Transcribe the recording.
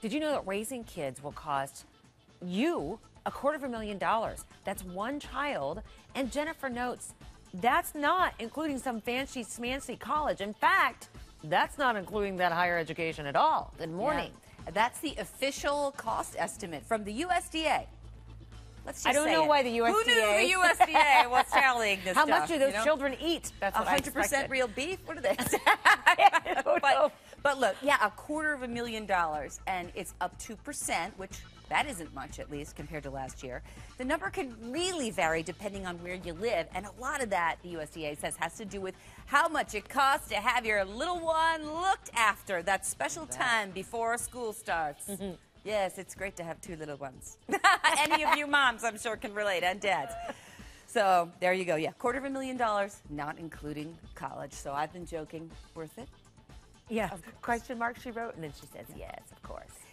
Did you know that raising kids will cost you a quarter of a million dollars? That's one child. And Jennifer notes that's not including some fancy smancy college. In fact, that's not including that higher education at all. Good morning. Yeah. That's the official cost estimate from the USDA. Let's just I don't know it. why the USDA. Who knew the USDA was telling this How stuff, much do those you know? children eat? That's what 100% expected. real beef? What are they? I don't know. but, look, yeah, a quarter of a million dollars, and it's up 2%, which that isn't much, at least, compared to last year. The number can really vary depending on where you live, and a lot of that, the USDA says, has to do with how much it costs to have your little one looked after that special time before school starts. Yes, it's great to have two little ones. Any of you moms, I'm sure, can relate, and dads. So there you go. Yeah, quarter of a million dollars, not including college. So I've been joking. Worth it? Yeah. Question mark she wrote, and then she says, yes, of course.